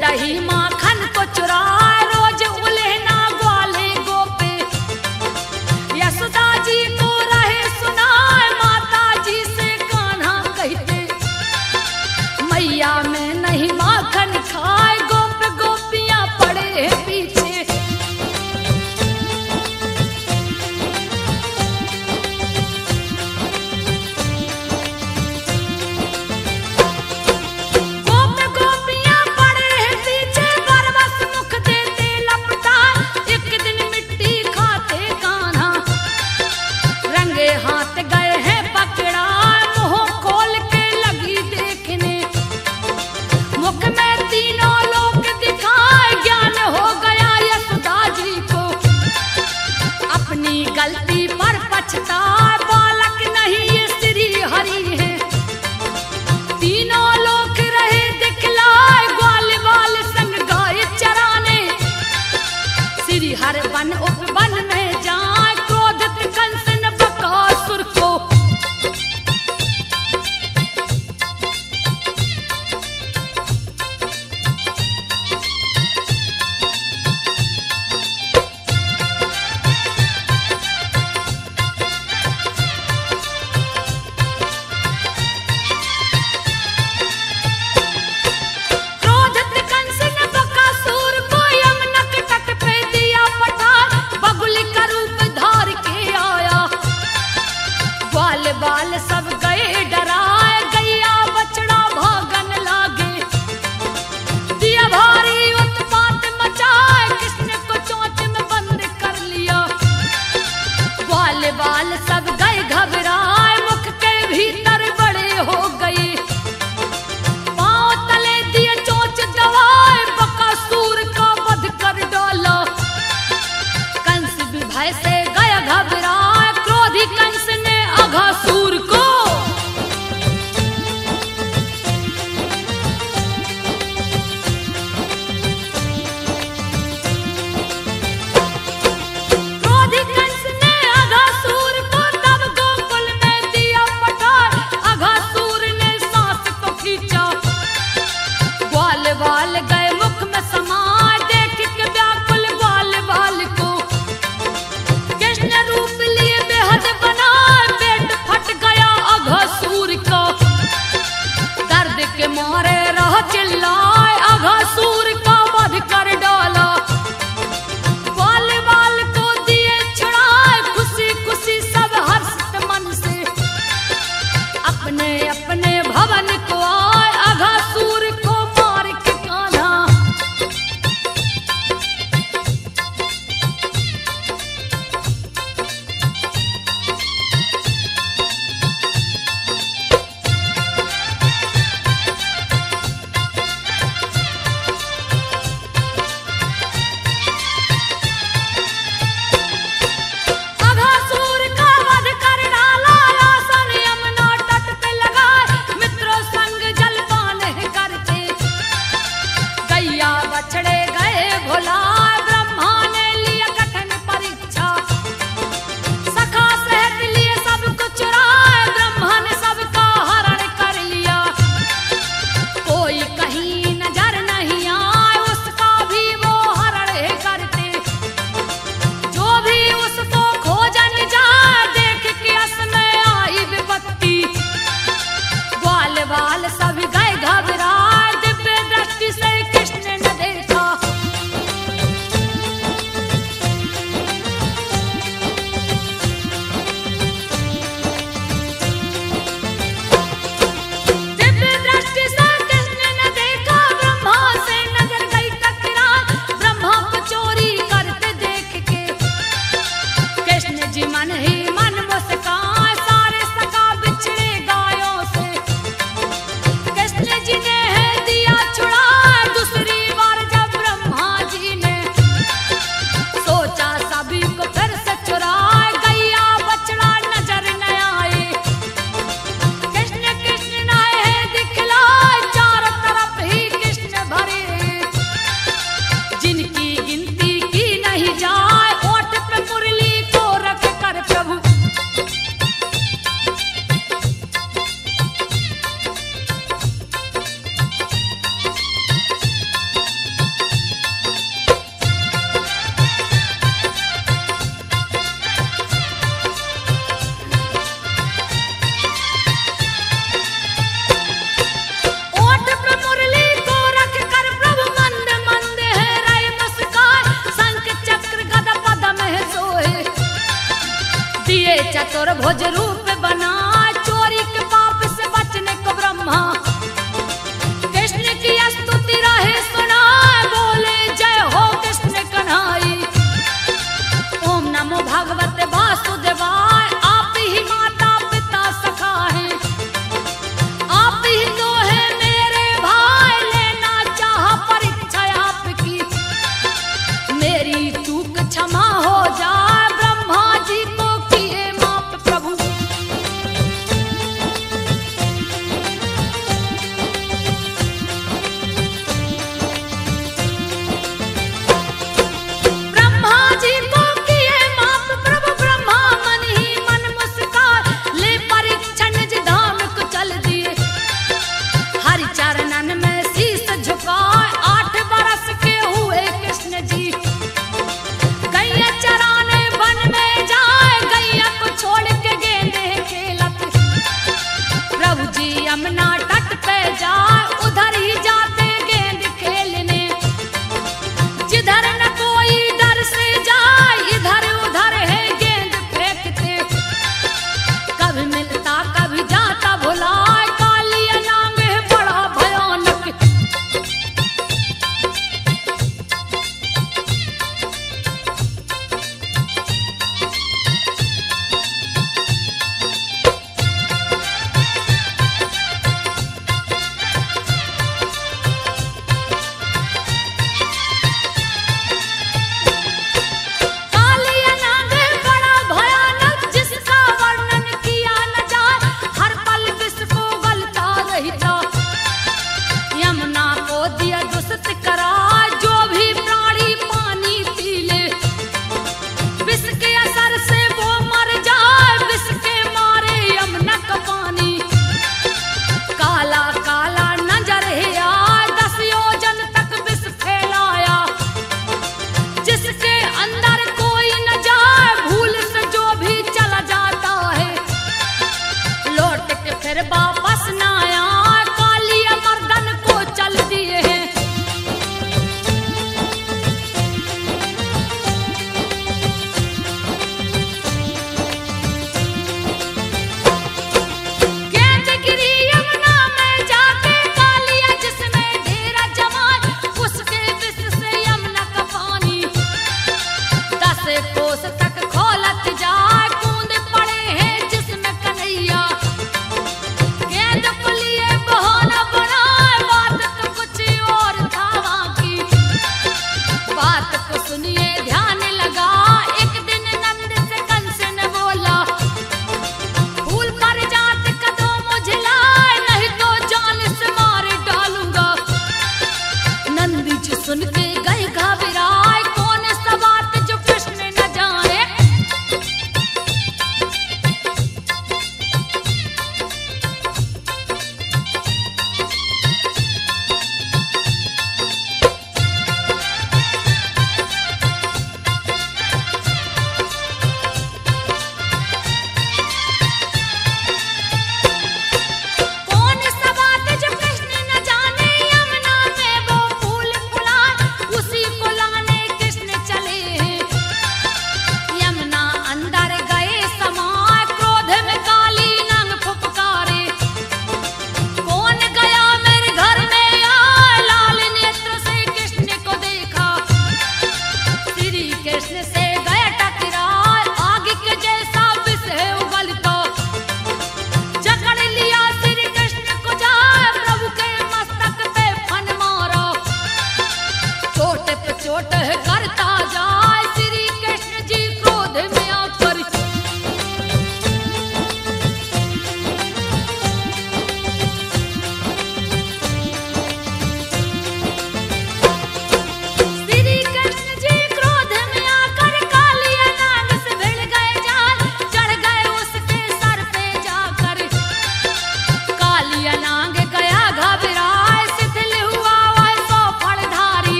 दही माखन